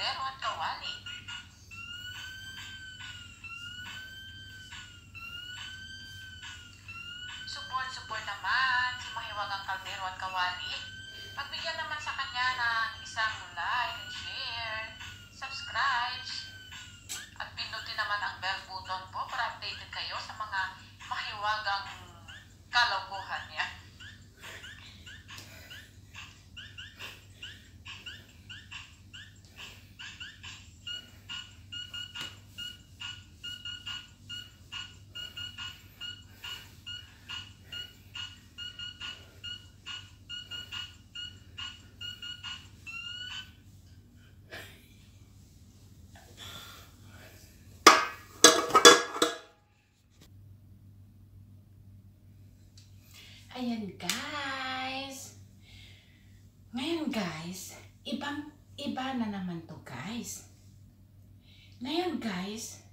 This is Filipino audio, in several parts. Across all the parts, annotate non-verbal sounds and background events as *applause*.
Kaldero at kawali. Support, support naman si Mahiwagang Kaldero at Kawali. Pagbigyan naman sa kanya ng isang like and share, subscribe, at pindutin naman ang bell button po para updated kayo sa mga mahiwagang kalokohan niya. Ayan guys. Ngayon guys, ibang iba na naman to guys. Ngayon guys,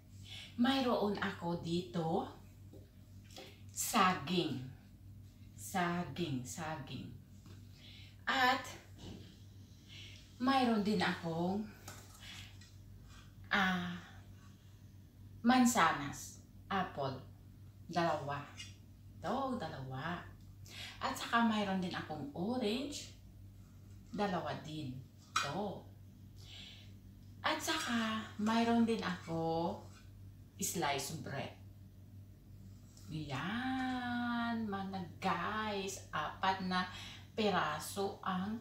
mayroon ako dito saging. Saging, saging. At mayroon din akong ah mansanas, apple, dalawa. Ito, dalawa. At saka mayroon din akong orange. Dalawa din. Ito. At saka mayroon din ako slice bread. Yan. Mga guys. Apat na peraso ang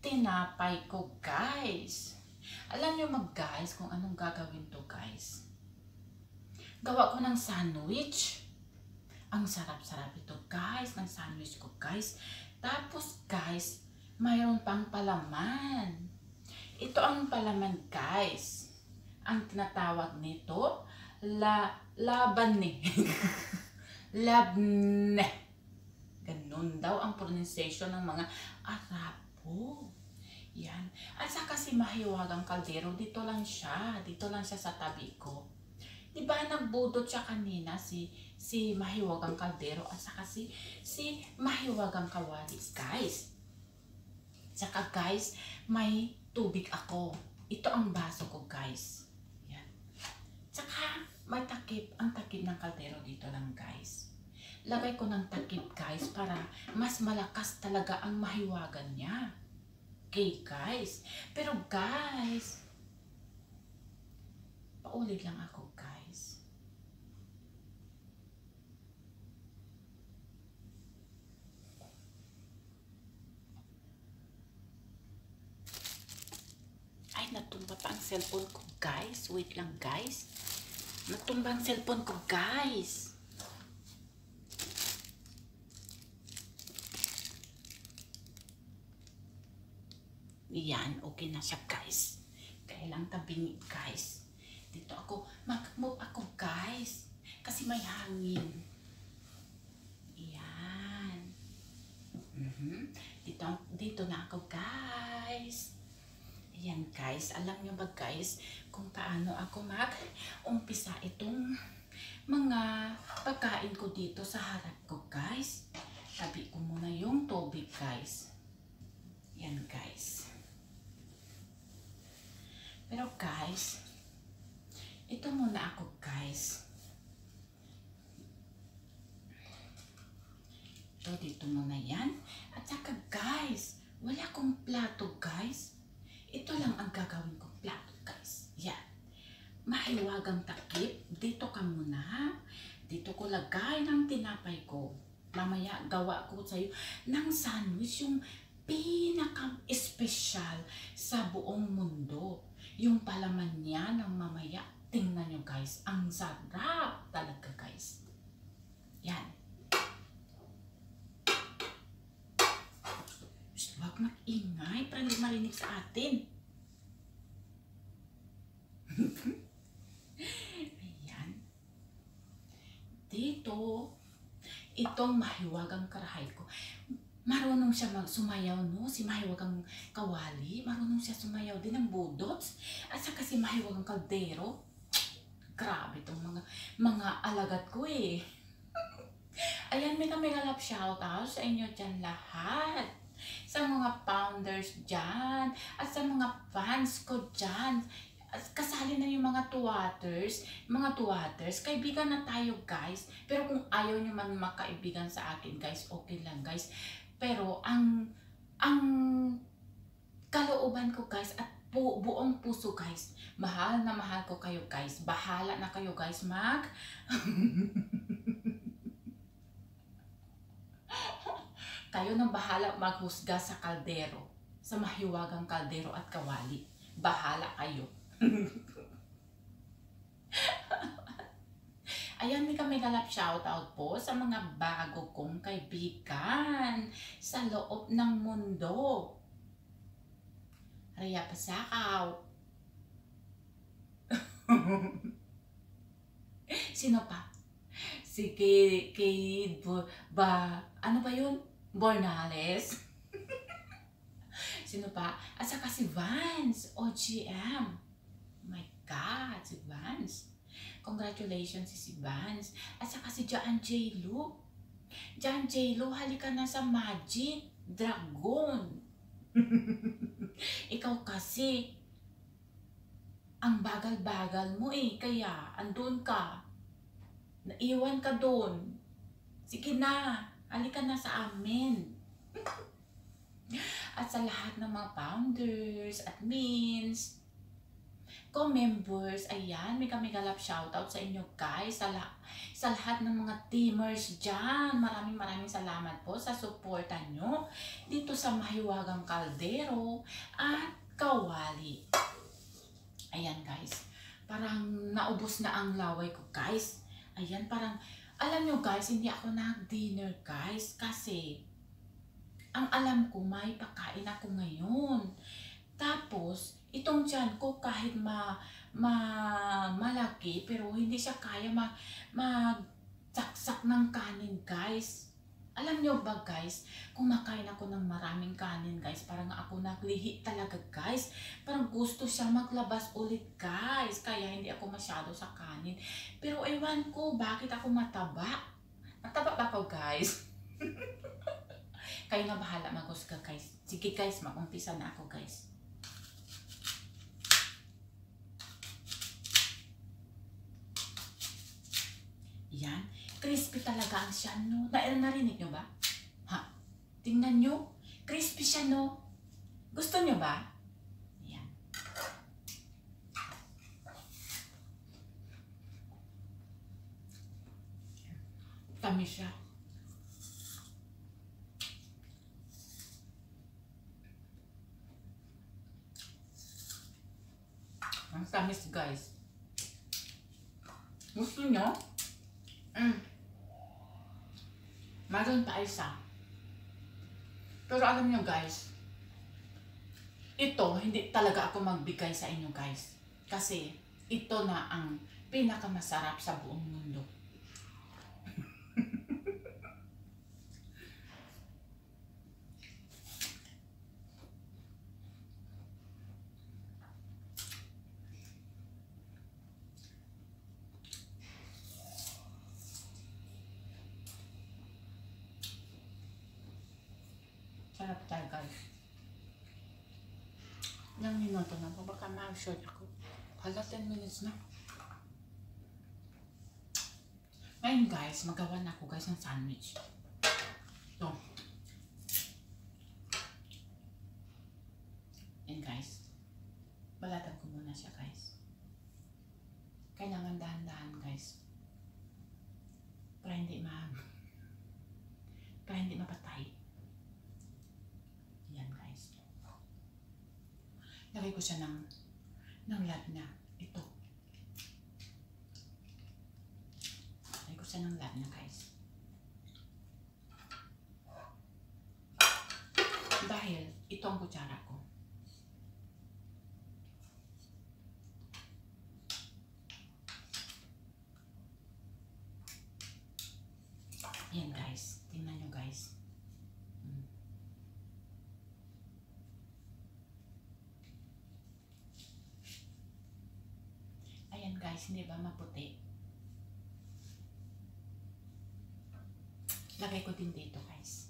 tinapay ko guys. Alam nyo mag guys kung anong gagawin to guys. Gawa ko ng sandwich. Ang sarap-sarap ito guys, ng sandwich ko guys. Tapos guys, mayroon pang palaman. Ito ang palaman guys. Ang tinatawag nito, la labane. *laughs* Labne. Ganun daw ang pronunciation ng mga Arabo. Yan. At saka si Mahiwagang Kaldero, dito lang siya. Dito lang siya sa tabi ko. Di ba nagbudot siya kanina si si Mahiwagang Kaldero at saka si si Mahiwagang Kawali. Guys, saka guys, may tubig ako. Ito ang baso ko guys. Yan. Saka may takip. Ang takip ng kaldero dito lang guys. Lagay ko ng takip guys para mas malakas talaga ang mahiwagan niya. Okay guys. Pero guys, paulit lang ako guys. Ay, natumba pa ang cellphone ko, guys. Wait lang, guys. Natumba ang cellphone ko, guys. Yan, okay na siya, guys. Kaya lang tabingi, guys. Dito ako, mag-move ako, guys. Kasi may hangin. Yan. Mhm. Dito, dito na ako, guys. Ayan guys, alam nyo ba guys kung paano ako mag-umpisa itong mga pagkain ko dito sa harap ko guys. Tabi ko muna yung tubig guys. Yan guys. Pero guys, ito muna ako guys. Ito dito muna yan. At saka guys, wala akong gagawin kong plato, guys. Yan. Mahiwagang takip. Dito ka muna, ha? Dito ko lagay ng tinapay ko. Mamaya, gawa ko sa'yo ng sandwich, yung pinaka-espesyal sa buong mundo. Yung palaman niya ng mamaya. Tingnan nyo, guys. Ang sarap talaga, guys. Yan. Huwag mag-ingay para hindi marinig sa atin. *laughs* Ayan. Dito, itong mahiwagang karahay ko. Marunong siya mag sumayaw, no? Si mahiwagang kawali. Marunong siya sumayaw din ng budots. At saka si mahiwagang kaldero. Grabe itong mga, mga alagat ko eh. *laughs* Ayan, may kami galap shoutout sa inyo dyan lahat. Sa mga founders dyan. At sa mga fans ko dyan. Kasali na yung mga tuwaters. Mga tuwaters, kaibigan na tayo guys. Pero kung ayaw nyo man makaibigan sa akin guys, okay lang guys. Pero ang ang kalooban ko guys at bu- buong puso guys, mahal na mahal ko kayo guys. Bahala na kayo guys mag *laughs* kayo nang bahala maghusga sa kaldero, sa mahiwagang kaldero at kawali. Bahala kayo. *laughs* Ayan, may kami galap shoutout po sa mga bago kong kaibigan sa loob ng mundo. Rhea Pasakaw. *laughs* Sino pa? Si kay, kay ba, ano ba yun? Bornales. Sino pa? At saka si Vance, OGM. My God, si Vance. Congratulations si Vance. At saka si John J. Lu. John J. Lu, halika na sa Magic Dragon. *laughs* Ikaw kasi, ang bagal-bagal mo eh. Kaya, andun ka. Naiwan ka doon. Sige na, halika na sa amin. At sa lahat ng mga founders, admins, co-members, ayan, may kami galap shoutout sa inyo guys, sa, la- sa lahat ng mga teamers dyan. Maraming maraming salamat po sa suporta nyo dito sa Mahiwagang Kaldero at Kawali. Ayan guys, parang naubos na ang laway ko guys. Ayan, parang, alam nyo guys, hindi ako nag-dinner guys kasi ang alam ko may pakain ako ngayon. Tapos, itong tiyan ko kahit ma, ma malaki pero hindi siya kaya ma, magsaksak ng kanin guys. Alam nyo ba guys, kumakain ako ng maraming kanin guys, parang ako naglihi talaga guys. Parang gusto siya maglabas ulit guys, kaya hindi ako masyado sa kanin. Pero ewan ko, bakit ako mataba? Mataba ba ako guys? *laughs* Kayo na bahala maghusga guys. Sige guys, mag-umpisa na ako guys. Yan. Crispy talaga ang siya, no? Na narinig nyo ba? Ha? Tingnan nyo. Crispy siya, no? Gusto nyo ba? Yan. Tamis siya. Ang tamis, guys. Gusto nyo? Mm. Meron pa isa. Pero alam nyo, guys, ito, hindi talaga ako magbigay sa inyo, guys. Kasi, ito na ang pinakamasarap sa buong mundo. Sarap talaga. Ilang minuto na po? Baka ma-short ako. Hala, 10 minutes na. Ngayon guys, magawa na ako guys ng sandwich. Ito. Yan guys. Balatan ko muna siya, guys. Kailangan dahan-dahan, guys. Para hindi ma... *laughs* Para hindi mapatay. Yan, guys. Lagay ko siya ng ng lad na ito. Lagay ko siya ng lad na, guys. Dahil ito ang kutsara ko. Yan guys. Tingnan nyo guys. Mm. Guys, hindi ba maputi? Lagay ko din dito guys.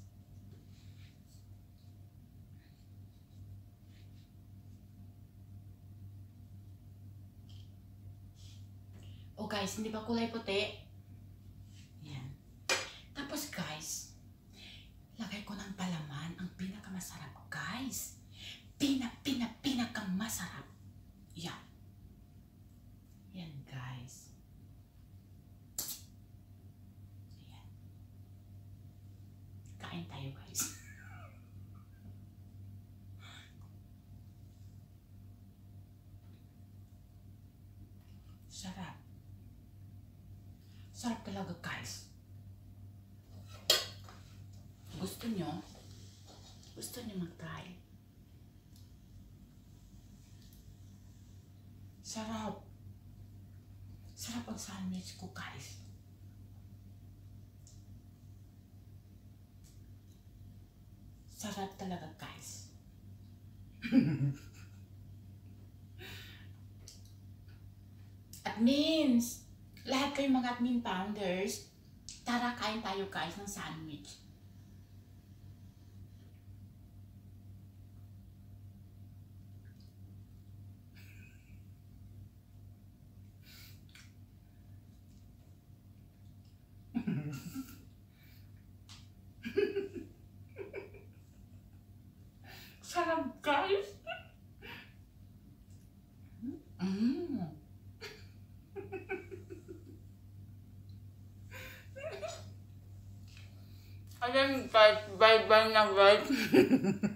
Oh guys, hindi ba kulay puti? Yan. Tapos guys, lagay ko ng palaman ang pinakamasarap guys. Pina, pina, pinakamasarap. Yan. Yan guys. Yan. Kain tayo guys. Sarap. Sarap talaga guys. Gusto nyo? Gusto nyo mag-try? Sarap. Sarap ang sandwich ko guys. Sarap talaga guys. *laughs* Admins! Lahat kayo mga admin founders, tara kain tayo guys ng sandwich. Sarap guys! Mm. Ayan guys, bye-bye na guys.